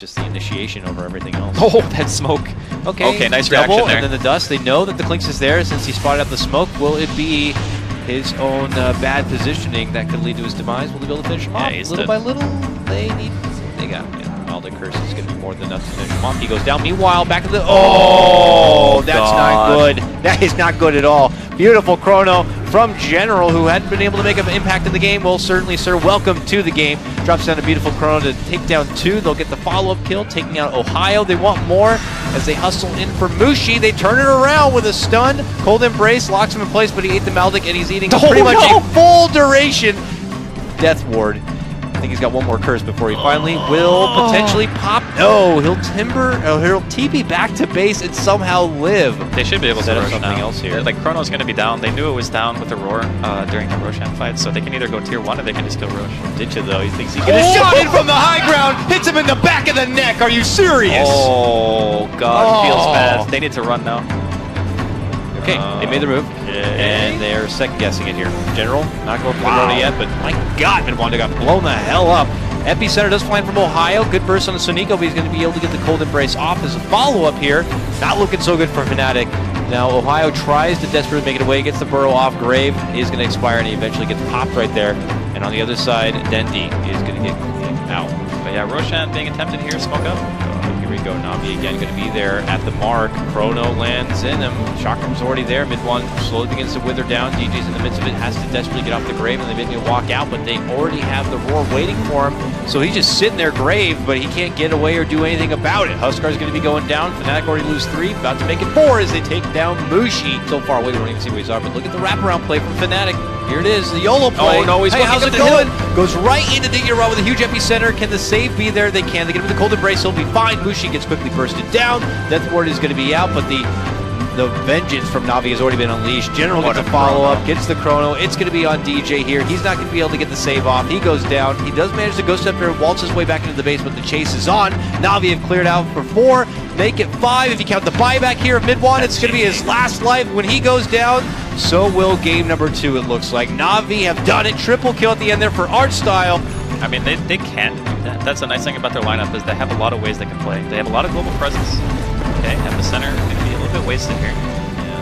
just the initiation over everything else. Oh, that smoke. Okay, Okay, nice double, reaction there. And then the dust, they know that the Clinkz is there since he spotted out the smoke. Will it be his own uh, bad positioning that could lead to his demise? Will they be able to finish him Yeah, off? little by little, they need. They got him. Yeah, the Curse is going to be more than enough to finish him off. He goes down. Meanwhile, back to the. Oh, that's not good. That is not good at all. Beautiful chrono from General, who hadn't been able to make an impact in the game. Well, certainly, sir, welcome to the game. Drops down a beautiful chrono to take down two. They'll get the follow up kill, taking out Ohaiyo. They want more as they hustle in for Mushi. They turn it around with a stun. Cold Embrace locks him in place, but he ate the Maledict and he's eating Oh, pretty much no. a full duration Death Ward. I think he's got one more curse before he finally will potentially pop. No, he'll timber. Oh, he'll TP back to base and somehow live. They should be able Set to up rush something now. else here. Like Chrono's going to be down. They knew it was down with the roar uh, during the Roshan fight, so they can either go tier one or they can just kill Rosh. Ditch it though. He thinks he can a shot in from the high ground. Hits him in the back of the neck. Are you serious? Oh God, Oh. feels bad. They need to run now. Okay, they made the move. And they're second guessing it here. General, not going for the Rona yet, but my God, Minwanda got blown the hell up. Epicenter does fly in from Ohaiyo. Good burst on the SoNNeikO, but he's going to be able to get the Cold Embrace off as a follow-up here. Not looking so good for Fnatic. Now, Ohaiyo tries to desperately make it away, gets the Burrow off. Grave is going to expire, and he eventually gets popped right there. And on the other side, Dendi is going to get out. But yeah, Roshan being attempted here. Smoke up. We go. Navi again going to be there at the mark. Chrono lands in him. Chakram's already there. Mid one slowly begins to wither down. DJ's in the midst of it. Has to desperately get off the grave and they begin to walk out, but they already have the roar waiting for him. So he's just sitting there grave, but he can't get away or do anything about it. Huskar's going to be going down. Fnatic already lose three. About to make it four as they take down Mushi. So far away, we don't even see where he's are, but look at the wraparound play from Fnatic. Here it is, the YOLO play. Oh, no, he's hey, how's it going? Goes right into Diggy with a huge epicenter. Can the save be there? They can. They get him with the cold embrace. He'll be fine. Mushi gets quickly bursted down. Death Ward is going to be out, but the the vengeance from Navi has already been unleashed. General What gets a a follow up, gets the chrono. It's going to be on DJ here. He's not going to be able to get the save off. He goes down. He does manage to ghost up here, waltz his way back into the base, but the chase is on. Navi have cleared out for four. Make it five if you count the buyback here of mid one. It's going to be his last life when he goes down. So will game number two, it looks like. Navi have done it. Triple kill at the end there for Art Style. I mean, they, they can do that. That's the nice thing about their lineup is they have a lot of ways they can play. They have a lot of global presence. Okay, at the center, going to be a little bit wasted here. Yeah.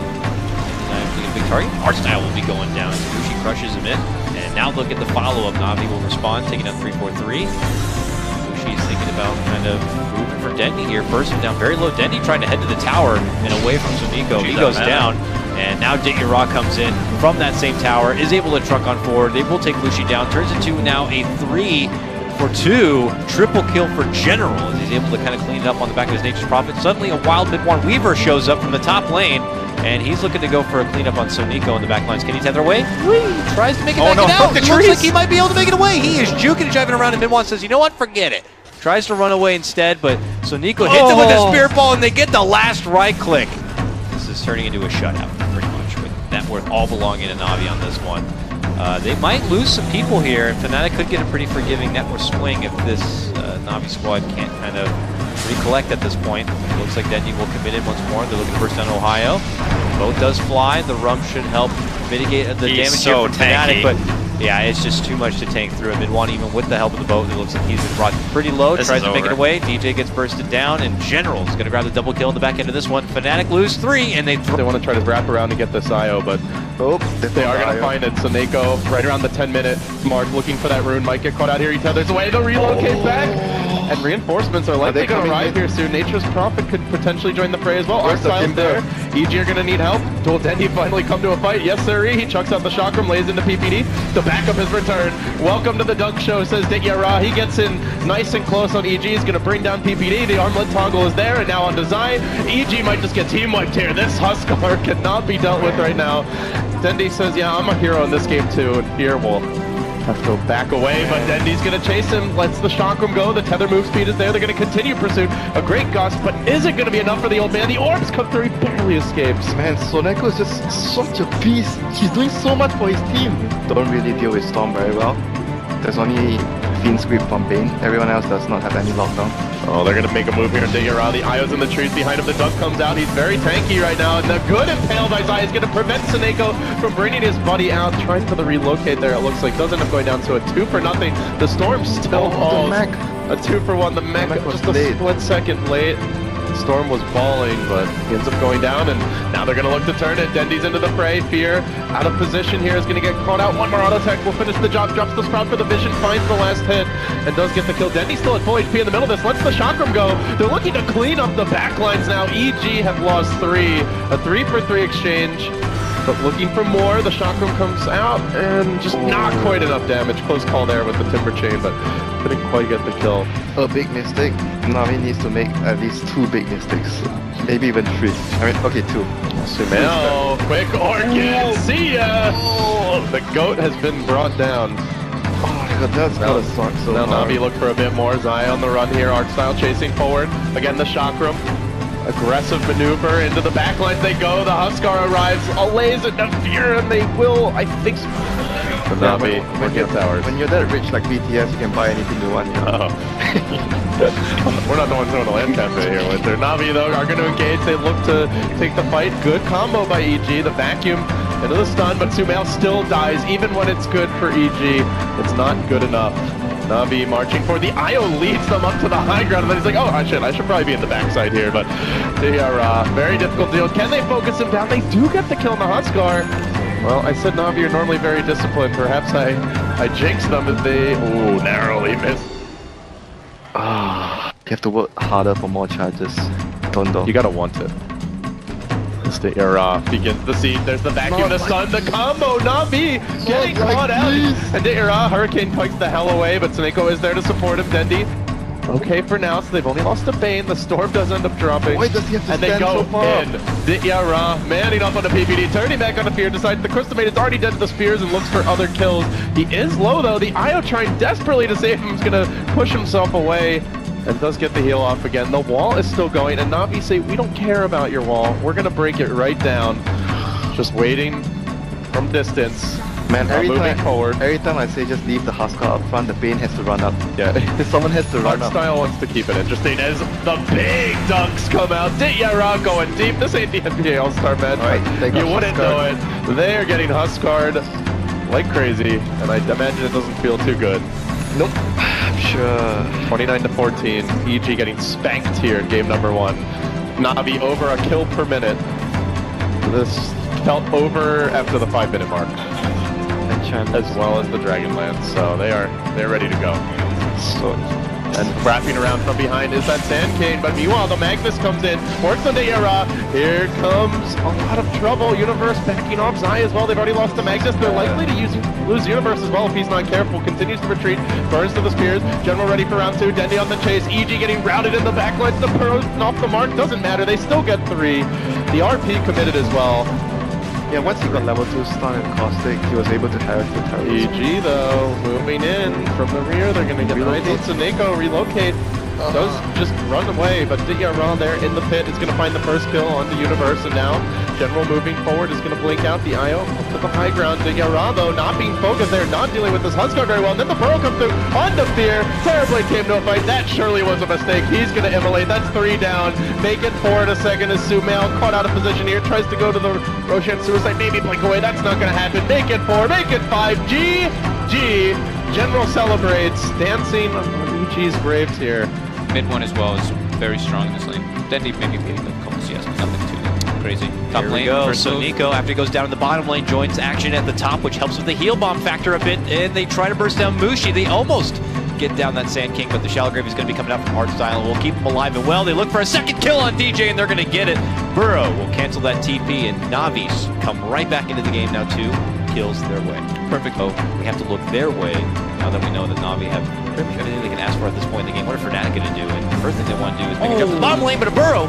Uh, Big target. Art style will be going down. Fushi crushes him in. And now look at the follow-up. Navi will respond, taking out 3-4-3. Fushi's thinking about kind of moving for Dendi here. First down very low. Dendi trying to head to the tower and away from Sumiko. He goes down. And now Diggy comes in from that same tower, is able to truck on forward. They will take Lucy down. Turns into now a three for two. Triple kill for General as he's able to kind of clean it up on the back of his Nature's Prophet. Suddenly a wild mid one Weaver shows up from the top lane. And he's looking to go for a cleanup on SoNNeikO in the back lines. Can he tether away? Whee! Tries to make it Oh, back no, it out. Looks trees. like he might be able to make it away. He is juking and jiving around, and Minwan says, you know what? Forget it. Tries to run away instead, but SoNNeikO hits him with a oh. spear ball, and they get the last right click. This is turning into a shutout, pretty much, with Networth all belonging to Navi on this one. Uh, they might lose some people here, and Fnatic could get a pretty forgiving Networth swing if this uh, Navi squad can't kind of recollect at this point. It looks like Dendi will commit it once more. They're looking first down Ohaiyo. Boat does fly. The rum should help mitigate the He's damage so here from Fnatic, but yeah, it's just too much to tank through. Mid one, even with the help of the boat, it looks like he's been brought pretty low. This tries is to make it away. DJ gets bursted down, and General's going to grab the double kill in the back end of this one. Fnatic lose three, and they. They want to try to wrap around and get this IO, but Oh, they are going to find it. SoNNeikO, right around the 10 minute mark, looking for that rune, might get caught out here. He tethers away, they'll relocate back. And reinforcements are likely to arrive here soon. Nature's Prophet could potentially join the fray as well. Where's the Artstyle's team there. EG are going to need help. Will Dendi finally come to a fight? Yes, sir. He chucks out the chakram, lays into PPD. The backup has returned. Welcome to the Dunk Show, says Ditya Ra. He gets in nice and close on EG. He's going to bring down PPD. The armlet toggle is there, and now on design. EG might just get team wiped here. This Huskar cannot be dealt with right now. Dendi says, yeah, I'm a hero in this game too, and here we'll have to go back away, but Dendi's gonna chase him, lets the chakram go, the tether move speed is there, they're gonna continue pursuit. A great gust, but is it gonna be enough for the old man? The orbs come through, he barely escapes. Man, SoNNeikO is just such a beast. He's doing so much for his team. Don't really deal with Storm very well. There's only Fiend from Bane. Everyone else does not have any lockdown. Oh, they're gonna make a move here and dig around. The Io's in the trees behind him. The dunk comes out. He's very tanky right now. And the good impaled Isaiah is gonna prevent SoNNeikO from bringing his buddy out. Trying for the relocate there. It looks like does end up going down to a two for nothing. The storm still Oh, falls. the. A two for one. The mech mech was just a late. split second late. Storm was balling, but ends up going down, and now they're going to look to turn it. Dendi's into the fray. Fear out of position here is going to get caught out. One more auto tech will finish the job. Drops the sprout for the vision, finds the last hit, and does get the kill. Dendi still at full HP in the middle of this. Lets the chakram go. They're looking to clean up the backlines now. EG have lost three. A three for three exchange. But looking for more, the chakram comes out and just not quite enough damage. Close call there with the timber chain, but couldn't quite get the kill. A big mistake. Navi needs to make at least two big mistakes. Maybe even three. I mean, okay, two. Sumail, quick orchid, see ya! The goat has been brought down. Oh my god, that's gotta suck so now hard. Navi look for a bit more. Zai on the run here, Artstyle chasing forward. Again, the chakram. Aggressive maneuver into the backlines they go. The Huskar arrives, allays it, no fear, and they will, I think, The Yeah, Navi, when, when, you're, towers. when you're that rich like BTS, you can buy anything you want. You know? Oh. We're not the ones doing the land cafe here, Winter. Navi, though, are going to engage. They look to take the fight. Good combo by EG. The vacuum into the stun, but Sumail still dies, even when it's good for EG. It's not good enough. Navi marching for the Io leads them up to the high ground, and then he's like, oh, I should, I should probably be in the backside here, but they are uh, very difficult deal. Can they focus him down? They do get the kill on the Huskar. Well, I said Navi are normally very disciplined. Perhaps I, I jinxed them as they, ooh, narrowly missed. Ah, you have to work harder for more charges. Don't do. You gotta want it. Mr. Ira begins the scene. There's the vacuum, the sun, the combo. Navi getting Oh, caught out. please. And Ira, Hurricane pikes the hell away, but SoNNeikO is there to support him. Dendi. Okay for now, so they've only lost a Bane. The storm does end up dropping. Why does he have to and they stand go so far? in. Ditya Ra manning up on the PPD, turning back on the fear, decides the Crystal Maid is already dead to the spears and looks for other kills. He is low though. The Io trying desperately to save him is gonna push himself away and does get the heal off again. The wall is still going, and Navi say, we don't care about your wall. We're gonna break it right down. Just waiting from distance. Man, every moving time, forward. every time I say just leave the Huskar up front, the Bane has to run up. Yeah. Someone has to Art run up. style wants to keep it interesting as the big dunks come out. Ditya Ra going deep. This ain't the NBA All-Star match. You wouldn't know it. They are getting Huskar'd like crazy, and I imagine it doesn't feel too good. Nope. I'm sure. 29 to 14. EG getting spanked here in game number one. Navi over a kill per minute. This felt over after the five minute mark, As well as the Dragonlance. So they are they're ready to go. So, And wrapping around from behind is that Sand King, but meanwhile the Magnus comes in, works on the era. Here comes a lot of trouble. Universe backing off Zai as well. They've already lost the Magnus. They're likely to use lose Universe as well if he's not careful. Continues to retreat, burns to the spears. General ready for round two. Dendi on the chase. EG getting routed in the backlines. The pros off the mark doesn't matter. They still get three. The RP committed as well. Yeah, once he got level 2 stun and caustic, he was able to have the turrets. EG though, moving in from the rear, they're gonna get the Relocate. right SoNNeikO relocate. Does uh-huh. just run away, but Ditya Ra there in the pit is gonna find the first kill on the universe, and now General moving forward is gonna blink out the IO to the high ground. Ditya Ra Yarabo, not being focused there, not dealing with this Huskar very well. And then the Pearl comes through on the fear. Terribly came to a fight. That surely was a mistake. He's gonna immolate. That's three down. Make it four in a second as Sumail caught out of position here. Tries to go to the Roshan suicide. Maybe blink away. That's not gonna happen. Make it four. Make it five. G G. General celebrates, dancing on EG's graves here. Mid one as well is very strong in this lane. Dendi maybe getting a couple CS, but nothing too crazy. Top Here lane go. for So- SoNNeikO after he goes down in the bottom lane, joins action at the top, which helps with the heal bomb factor a bit, and they try to burst down Mushi. They almost get down that Sand King, but the Shallow Grave is going to be coming out from Art Style and will keep him alive and well. They look for a second kill on DJ, and they're going to get it. Burrow will cancel that TP, and Navis come right back into the game now, two kills their way. Perfect. Oh, we have to look their way now that we know that Navi have pretty much everything they can ask for at this point in the game. What are Fnatic going to do? And the first thing they want to do is make a jump to the bottom lane, but a Burrow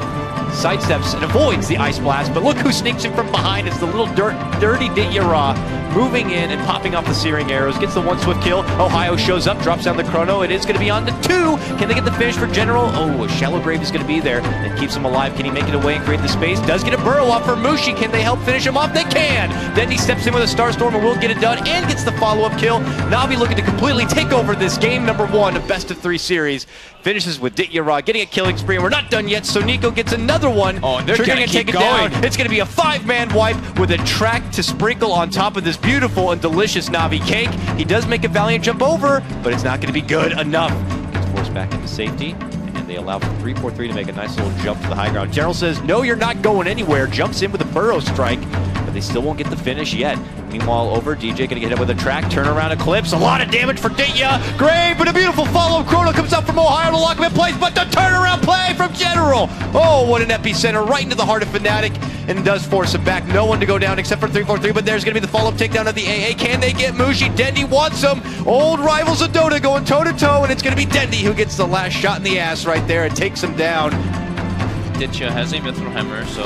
sidesteps and avoids the ice blast. But look who sneaks in from behind. It's the little dirt, dirty Ditya Ra moving in and popping off the searing arrows. Gets the one swift kill. Ohaiyo shows up, drops down the chrono. It is going to be on to two. Can they get the finish for General? Oh, a shallow grave is going to be there and keeps him alive. Can he make it away and create the space? Does get a burrow off for Mushi. Can they help finish him off? They can. Then he steps in with a Starstorm and will get it done and gets the follow up kill. Navi looking to completely take over this game number one of best of three series. Finishes with Ditya Ra getting a killing spree. And we're not done yet. SoNNeikO gets another one. Oh, they're and keep take it down. going. It's going to be a five-man wipe with a track to sprinkle on top of this beautiful and delicious Navi cake. He does make a valiant jump over, but it's not going to be good enough. Gets forced back into safety. And they allow for 3-4-3 to make a nice little jump to the high ground. General says, no, you're not going anywhere. Jumps in with a burrow strike, they still won't get the finish yet. Meanwhile, over, DJ gonna get hit with a track, turn around Eclipse. A lot of damage for Ditya. Gray, but a beautiful follow. Chrono comes up from Ohaiyo to lock him in place, but the turnaround play from General. Oh, what an epicenter right into the heart of Fnatic and does force him back. No one to go down except for 343, but there's to be the follow-up takedown of the AA. Can they get Mushi? Dendi wants him. Old rivals of Dota going toe-to-toe, -to -toe, and it's to be Dendi who gets the last shot in the ass right there and takes him down. Ditya has a Mithril Hammer, so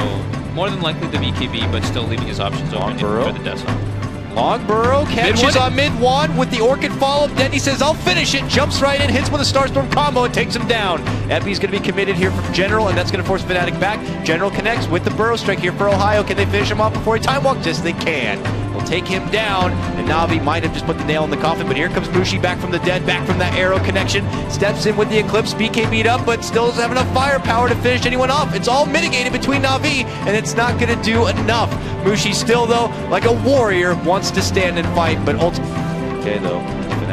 more than likely the BKB, but still leaving his options open for the Death Zone. Long burrow catches Mid on mid one with the Orchid follow-up. Dendi says, I'll finish it. Jumps right in, hits with a Starstorm combo, and takes him down. Epi's going to be committed here from General, and that's going to force Fnatic back. General connects with the burrow strike here for Ohaiyo. Can they finish him off before he time walks? Yes, they can. They'll take him down, and Navi might have just put the nail in the coffin, but here comes Mushi back from the dead, back from that arrow connection. Steps in with the Eclipse. BK beat up, but still doesn't have enough firepower to finish anyone off. It's all mitigated between Navi, and it's not going to do enough. Mushi still, though, like a warrior, wants to stand and fight, but ultimately... Okay, though,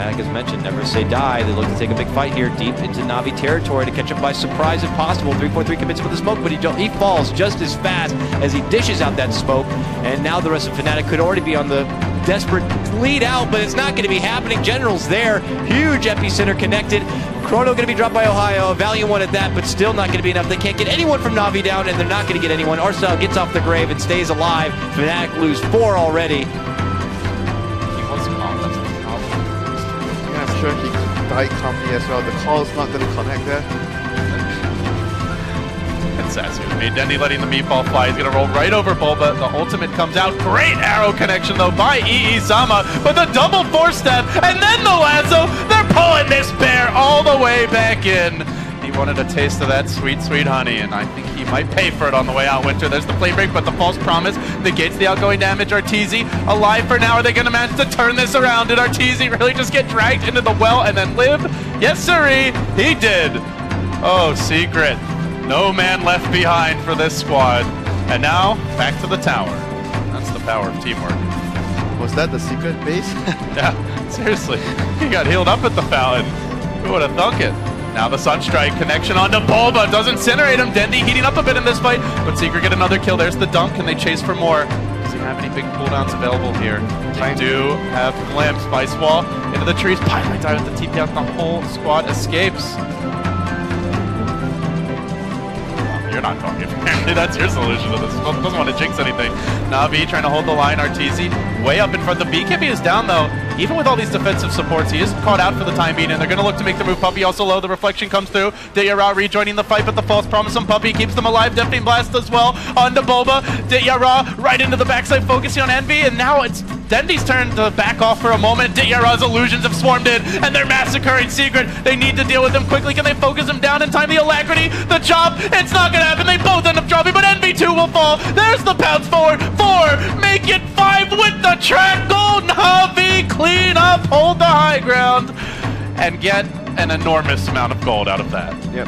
Fnatic, as mentioned, never say die. They look to take a big fight here deep into Navi territory to catch him by surprise if possible. 343 commits with the smoke, but he, he falls just as fast as he dishes out that smoke. And now the rest of Fnatic could already be on the desperate lead out, but it's not going to be happening. General's there. Huge epicenter connected. Chrono going to be dropped by Ohaiyo. Valiant one at that, but still not going to be enough. They can't get anyone from Navi down, and they're not going to get anyone. Arcel gets off the grave and stays alive. Fnatic lose four already. Could die calmly as well. The call's not going to connect there. And Sasu made Dendi letting the meatball fly. He's gonna roll right over Bulba. The ultimate comes out. Great arrow connection though by EE Sama. But the double four step and then the lasso. They're pulling this bear all the way back in. He wanted a taste of that sweet, sweet honey, and I think he might pay for it on the way out, Winter. There's the flame break, but the false promise negates the outgoing damage. Arteezy alive for now. Are they going to manage to turn this around? Did Arteezy really just get dragged into the well and then live? Yes, sirree, he did. Oh, secret. No man left behind for this squad. And now, back to the tower. That's the power of teamwork. Was that the secret base? Yeah, seriously. He got healed up at the fountain. Who would have thunk it? Now the Sunstrike connection onto Bulba. Does incinerate him. Dendi heating up a bit in this fight. But Seeker get another kill. There's the dunk. Can they chase for more? Does he have any big cooldowns available here? They do have Glimpse. Spice Wall into the trees. Pieliedie with the TP out. The whole squad escapes. You're not talking. Apparently, that's your solution to this. Doesn't want to jinx anything. Navi trying to hold the line. Arteezy way up in front. The BKB is down though. Even with all these defensive supports, he is caught out for the time being, and they're going to look to make the move. Puppey also low. The reflection comes through. Ditya Ra rejoining the fight, but the false promise on Puppey keeps them alive. Deafening blast as well onto Bulba. Ditya Ra right into the backside, focusing on Envy, and now it's Dendi's turn to back off for a moment. Ditya Ra's illusions have swarmed in, and they're massacring Secret. They need to deal with him quickly. Can they focus him down in time? The alacrity, the chop. It's not going to happen. They both end up dropping, but Envy 2 will fall. There's the pounce forward. Four. Make it five with the track. Gold Navi. Clean up. Hold the high ground. And get an enormous amount of gold out of that. yep.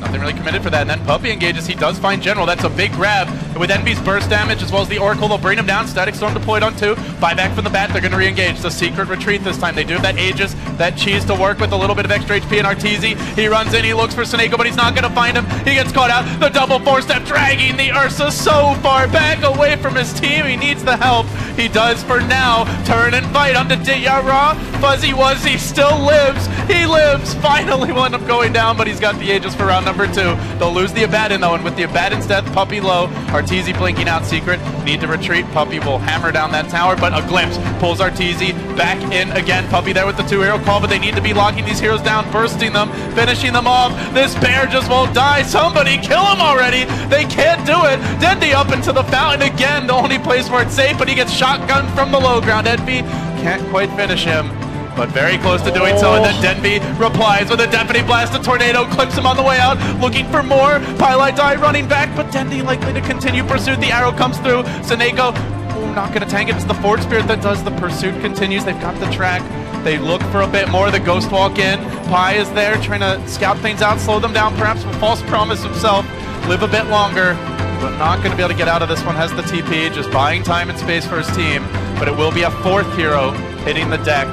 Nothing really committed for that. And then Puppey engages. He does find General. That's a big grab. With Envy's burst damage as well as the Oracle, they'll bring him down. Static Storm deployed on two. Buyback from the bat. They're going to re-engage. The secret retreat this time. They do have that Aegis, that cheese to work with a little bit of extra HP and Arteezy. He runs in. He looks for SoNNeikO, but he's not going to find him. He gets caught out. The double four-step dragging the Ursa so far back away from his team. He needs the help. He does for now. Turn and fight onto Ditya Ra. Fuzzy Wuzzy still lives. He lives. Finally will end up going down, but he's got the Aegis for round number two. They'll lose the Abaddon though, and with the Abaddon's death, Puppey low. Arteezy blinking out secret. Need to retreat. Puppey will hammer down that tower, but a glimpse pulls Arteezy back in again. Puppey there with the two hero call, but they need to be locking these heroes down, bursting them, finishing them off. This bear just won't die. Somebody kill him already. They can't do it. Dendi up into the fountain again. The only place where it's safe, but he gets shotgunned from the low ground. Envy can't quite finish him. But very close to doing so, and then Dendi replies with a deafening blast. A tornado clips him on the way out, looking for more. Pieliedie running back, but Dendi likely to continue pursuit. The arrow comes through. SoNNeikO, ooh, not going to tank it. It's the Ford Spirit that does the pursuit continues. They've got the track. They look for a bit more. The Ghost walk in. Pi is there trying to scout things out, slow them down, perhaps with false promise himself. Live a bit longer, but not going to be able to get out of this one. Has the TP, just buying time and space for his team. But it will be a fourth hero hitting the deck.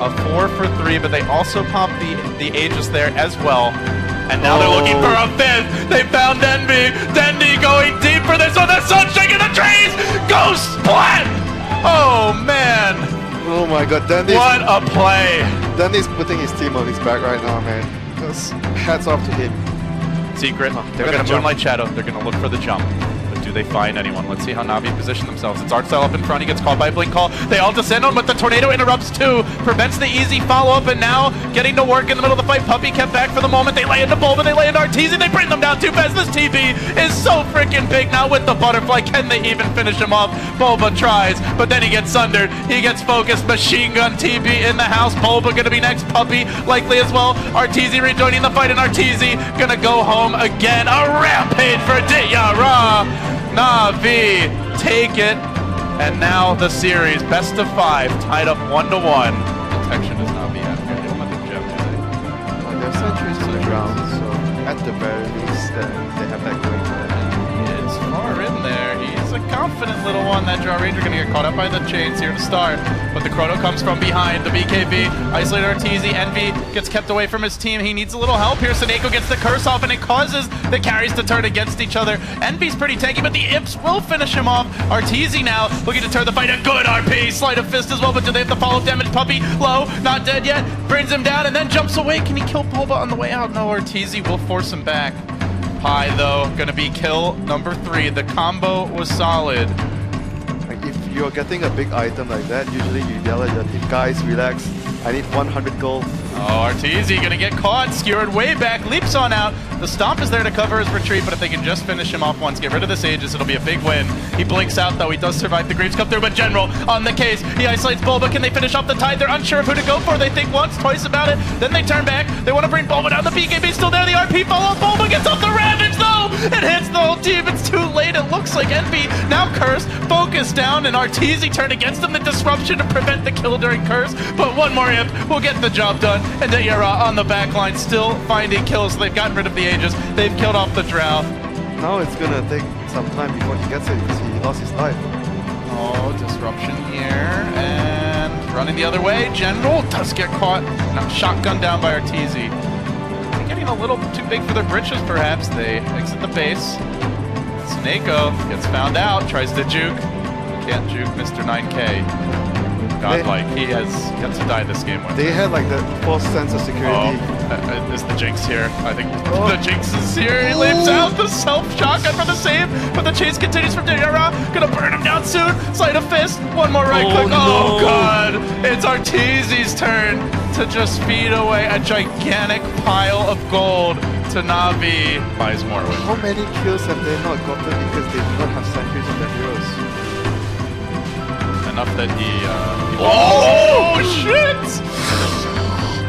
A four for three, but they also popped the the Aegis there as well. And now they're looking for a oh. fifth. They found Dendi. Dendi going deep for this one. The sun shaking the trees. Go splat! Oh man, Oh my god, Dendi's, what a play! Dendi's putting his team on his back right now, man. Just hats off to him. Secret. Oh, they're they're going gonna to jump. Moonlight Shadow. They're going to look for the jump. They find anyone? Let's see how Navi position themselves. It's Artstyle up in front. He gets called by Blink Call. They all descend on, but the Tornado interrupts too. Prevents the easy follow-up, and now getting to work in the middle of the fight. Puppey kept back for the moment. They lay into Bulba. They lay into Arteezy. They bring them down too fast. This TV is so freaking big now with the Butterfly. Can they even finish him off? Bulba tries, but then he gets sundered. He gets focused. Machine Gun TB in the house. Bulba gonna be next. Puppey likely as well. Arteezy rejoining the fight, and Arteezy gonna go home again. A rampage for Ditya Ra. Navi take it. And now the series, best of five, tied up one to one. Detection is here. They their sentries to the ground, so at the very least, uh, they have that confident little one. That Drow Ranger gonna get caught up by the chains here to start. But the Chrono comes from behind. The BKB, isolated Arteezy. Envy gets kept away from his team. He needs a little help here. SoNNeikO gets the curse off, and it causes the carries to turn against each other. Envy's pretty tanky, but the Ips will finish him off. Arteezy now looking to turn the fight. A good RP. Sleight of fist as well, but do they have the follow damage? Puppey low, not dead yet. Brings him down and then jumps away. Can he kill Bulba on the way out? No, Arteezy will force him back. Pi, though, gonna be kill number three. The combo was solid. If you're getting a big item like that, usually you yell at your team, guys, relax. I need 100 gold. Oh, Arteezy gonna get caught, skewered way back, leaps on out. The stomp is there to cover his retreat, but if they can just finish him off once, get rid of the Sages, it'll be a big win. He blinks out though, he does survive the Greaves come through, but General on the case. He isolates Bulba. Can they finish off the tide? They're unsure of who to go for. They think once, twice about it. Then they turn back. They want to bring Bulba down. The BKB still there. The RP follow. Bulba gets off the Ravage though. It hits the whole team. It's too late. It looks like Envy now cursed, focus down, and Arteezy turned against them. The disruption to prevent the kill during curse. But one more imp will get the job done. And Ditya Ra on the back line still finding kills. They've gotten rid of the Aegis. They've killed off the Drow. Now it's gonna take some time before he gets it because he lost his life. Oh, disruption here. And running the other way. General does get caught. Not shotgun down by Arteezy. Getting a little too big for their britches, perhaps. They exit the base. SoNNeikO gets found out, tries to juke. Can't juke Mr. 9K. Godlike. He has yet to die this game with. They had like the false sense of Oh, security. Oh, uh, is the Jinx here? I think Oh. the Jinx is here. He leaps out the self shotgun for the save, but the chase continues from Ditya Ra. Gonna burn him down soon. Sleight of fist. One more right Oh, click. Oh no. god! It's Arteezy's turn to just feed away a gigantic pile of gold to Navi. Buys more. How many kills have they not gotten because they do not have sentries on their heroes? Enough that he. Uh, he oh shit!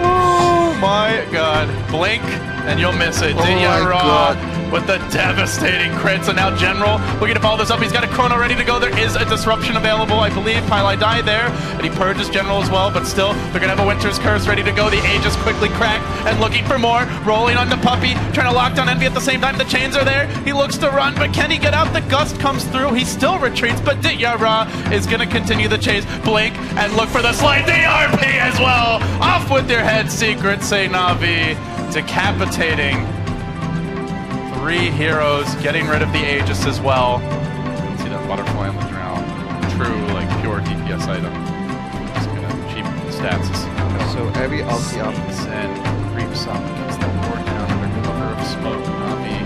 Oh my god. Blink and you'll miss it. Oh my Ditya Ra God. With the devastating crit. So now General looking to follow this up. He's got a chrono ready to go. There is a disruption available, I believe. Pili died there, and he purges General as well, but still, they're gonna have a Winter's Curse ready to go. The Aegis quickly cracked and looking for more. Rolling on the puppy, trying to lock down Envy at the same time. The chains are there. He looks to run, but can he get out? The gust comes through. He still retreats, but Ditya Ra is gonna continue the chase. Blink and look for the slide. The RP as well. Off with your head, Secret, say Navi. Decapitating three heroes, getting rid of the Aegis as well. You can see that butterfly on the ground. True, like pure DPS item. Just gonna cheap stats. So every ulti up. and creeps up, gets the ward down under cover of smoke. Looking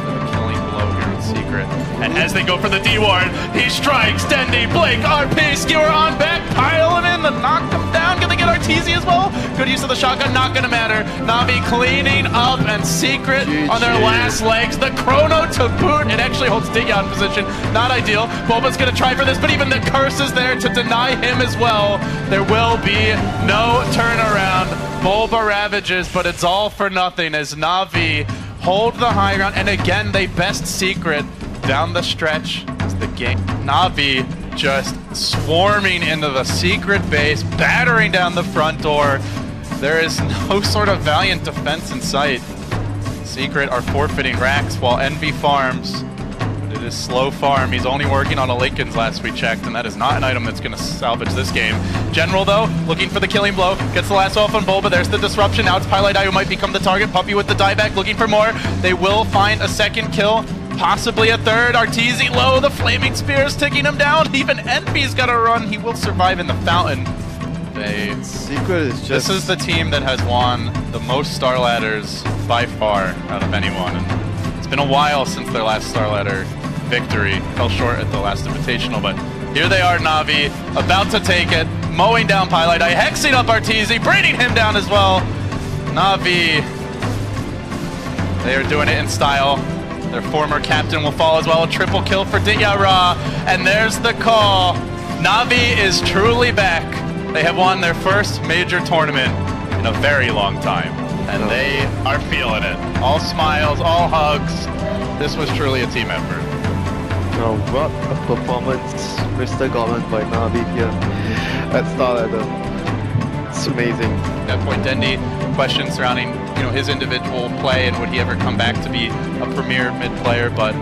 for the killing blow here in secret. And as they go for the D ward, he strikes Dendi, Blake, RP, skewer on back, piling in the knock them down. Can they get Arteezy as well? Good use of the shotgun, not gonna matter. Navi cleaning up and secret on their last legs. The chrono to boot. It actually holds Digya in position. Not ideal. Boba's gonna try for this, but even the curse is there to deny him as well. There will be no turnaround. Bulba ravages, but it's all for nothing as Navi hold the high ground. And again, they best secret down the stretch as the game. Navi just swarming into the secret base, battering down the front door. There is no sort of valiant defense in sight. Secret are forfeiting racks while Envy farms. It is slow farm. He's only working on a Linken's last we checked, and that is not an item that's going to salvage this game. General, though, looking for the killing blow. Gets the last off on Bulba. There's the disruption. Now it's Pieliedie who might become the target. Puppey with the dieback, looking for more. They will find a second kill. Possibly a third. Arteezy low. The flaming spear is taking him down. Even Envy's got to run. He will survive in the fountain. They Secret is just. this is the team that has won the most Star Ladders by far out of anyone. And it's been a while since their last Star Ladder victory. Fell short at the last Invitational, but here they are, Navi, about to take it, mowing down Pieliedie, hexing up Arteezy, bringing him down as well. Navi, they are doing it in style. Their former captain will fall as well. A triple kill for Ditya Ra. And there's the call. Navi is truly back. They have won their first major tournament in a very long time. And they are feeling it. All smiles, all hugs. This was truly a team effort. Oh, what a performance, Mr. Goblin by Navi here at Star Ladder. It's amazing. At that point, Dendi, questions surrounding you know his individual play and would he ever come back to be a premier mid player, but